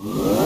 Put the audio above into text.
Whoa.